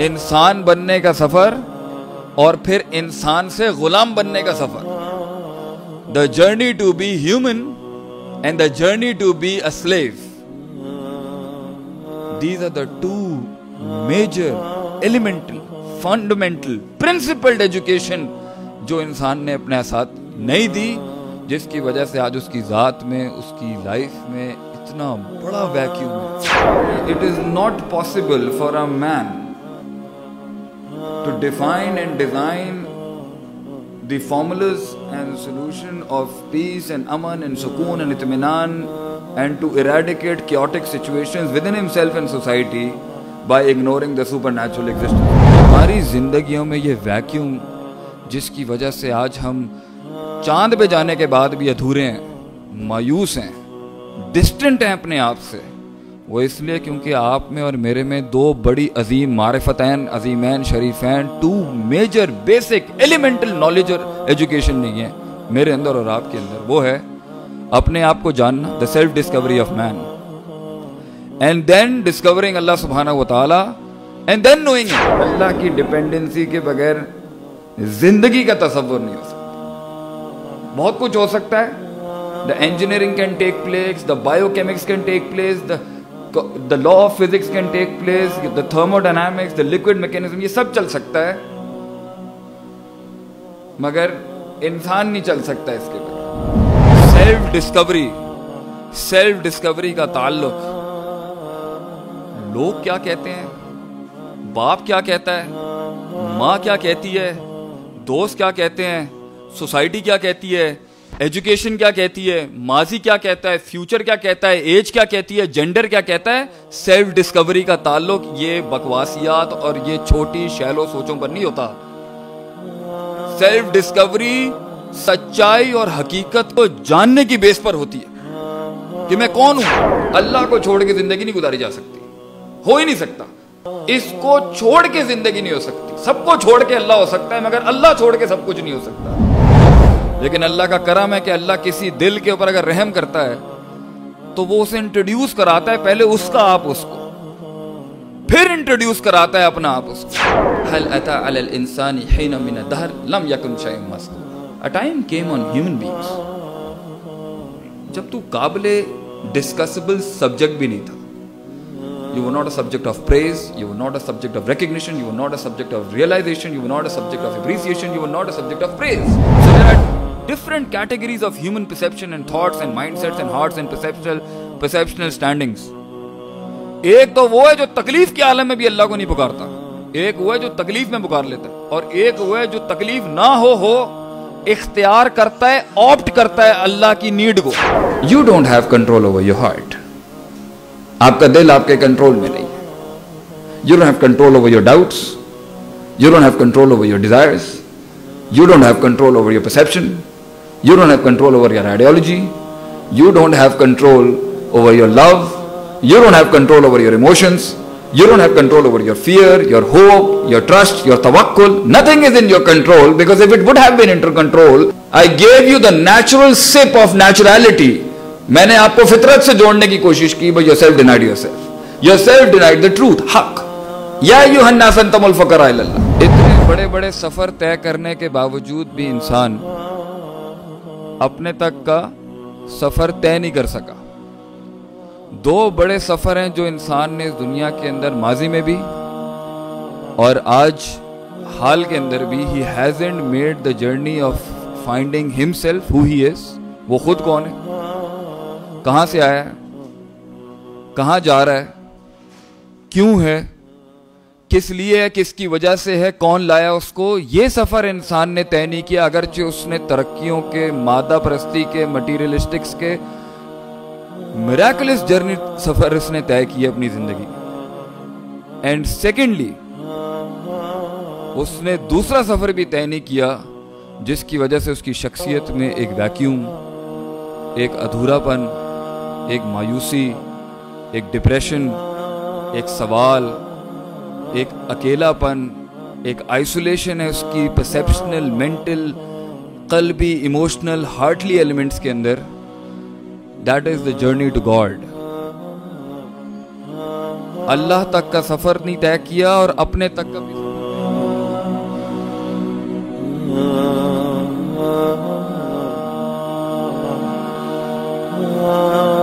इंसान बनने का सफ़र और फिर इंसान से गुलाम बनने का सफ़र। The journey to be human and the journey to be a slave these are the two major elemental fundamental principled education जो इंसान ने अपने साथ नहीं दी। जिसकी वजह से आज उसकी जात में, उसकी लाइफ में इतना बड़ा वैक्यूम है। It is not possible for a man to define and design the formulas and solution of peace and Aman and सुकून एंड इतमान and to eradicate chaotic situation within himself and society by ignoring the supernatural existence हमारी ज़िंदगी में ये vacuum जिसकी वजह से आज हम चाँद पे जाने के बाद भी अधूरे हैं, मायूस हैं डिस्टेंट हैं अपने आप से। वो इसलिए क्योंकि आप में और मेरे में दो बड़ी अजीम मारफतैन अजीमैन, शरीफैन two major basic elemental knowledge और एजुकेशन नहीं है। मेरे अंदर और आपके अंदर। वो है अपने आप को जानना the self discovery of man and then discovering Allah सुबहाना व ताला एंड देन नोइंग अल्लाह की डिपेंडेंसी के बगैर ज़िंदगी का तस्वर नहीं हो सकता। बहुत कुछ हो सकता है। The engineering can take place the biochemics can take place the the law of physics can take place the thermodynamics the liquid mechanism ये सब चल सकता है। मगर इंसान नहीं चल सकता इसके बगैर सेल्फ डिस्कवरी सेल्फ डिस्कवरी का ताल्लुक। लोग क्या कहते हैं? बाप क्या कहता है? माँ क्या कहती है? दोस्त क्या कहते हैं? सोसाइटी क्या कहती है? एजुकेशन क्या कहती है? माजी क्या कहता है? फ्यूचर क्या कहता है? एज क्या कहती है? जेंडर क्या कहता है? सेल्फ डिस्कवरी का ताल्लुक, ये बकवासियात और ये छोटी शैलो सोचों पर नहीं होता। सेल्फ डिस्कवरी सच्चाई और हकीकत को जानने की बेस पर होती है। कि मैं कौन हूँ? अल्लाह को छोड़ के ज़िंदगी नहीं गुजारी जा सकती। हो ही नहीं सकता। इसको छोड़ के ज़िंदगी नहीं हो सकती। सबको छोड़ के अल्लाह हो सकता है, मगर अल्लाह छोड़ के सब कुछ नहीं हो सकता। लेकिन अल्लाह का करम है कि अल्लाह किसी दिल के ऊपर अगर रहम करता है तो वो उसे इंट्रोड्यूस कराता है, पहले उसका आप उसको। फिर इंट्रोड्यूस कराता है अपना आप उसको। हल अता अल इंसान है ना मिन दहर, लम यकुन शय मस a time came on human beings जब तू काबिल डिस्कसेबल सब्जेक्ट भी नहीं था। You were not a subject of praise you were not a subject of recognition you were not a subject of realisation you were not a subject of appreciation you were not a subject of praise so there are different categories of human perception and thoughts and mindsets and hearts and perceptual perceptional standings. एक तो वो है जो तकलीफ़ के आलम में भी अल्लाह को नहीं पुकारता। एक वो है जो तकलीफ़ में पुकार लेता है। और एक वो है जो तकलीफ़ ना हो हो, इख्तियार करता है ऑप्ट करता है अल्लाह की नीड को। You don't have control over your heart आपका दिल आपके कंट्रोल में नहीं you don't have control over your doubts you don't have control over your desires you don't have control over your perception You don't have control over your ideology you don't have control over your love you don't have control over your emotions You don't have control over your fear, your hope, your trust, your tawakkul. Nothing is in your control because if it would have been under control, I gave you the natural sip of naturality मैंने आपको फितरत से जोड़ने की कोशिश की but yourself denied yourself yourself denied the truth हक या यू हन्नासन तमुल फकर इतने बड़े बड़े सफर तय करने के बावजूद भी इंसान अपने तक का सफ़र तय नहीं कर सका। दो बड़े सफ़र हैं जो इंसान ने इस दुनिया के अंदर माजी में भी और आज हाल के अंदर भी। He hasn't made the journey of finding himself who he is वो खुद कौन है? कहाँ से आया है? कहाँ जा रहा है? क्यों है? किस लिए है, किसकी वजह से है, कौन लाया उसको, ये सफ़र इंसान ने तय नहीं किया, अगरचे उसने तरक्कियों के, मादा प्रस्ती के मटीरियलिस्टिक्स के मेराकुलस जर्नी सफ़र इसने तय किया अपनी ज़िंदगी। एंड सेकेंडली उसने दूसरा सफ़र भी तय नहीं किया, जिसकी वजह से उसकी शख्सियत में एक वैक्यूम एक अधूरापन, एक मायूसी, एक डिप्रेशन एक सवाल एक अकेलापन, एक आइसोलेशन है उसकी परसेप्शनल मेंटल कलबी इमोशनल हार्टली एलिमेंट्स के अंदर। That is the journey to God Allah तक का सफ़र नहीं तय किया और अपने तक का भी Oh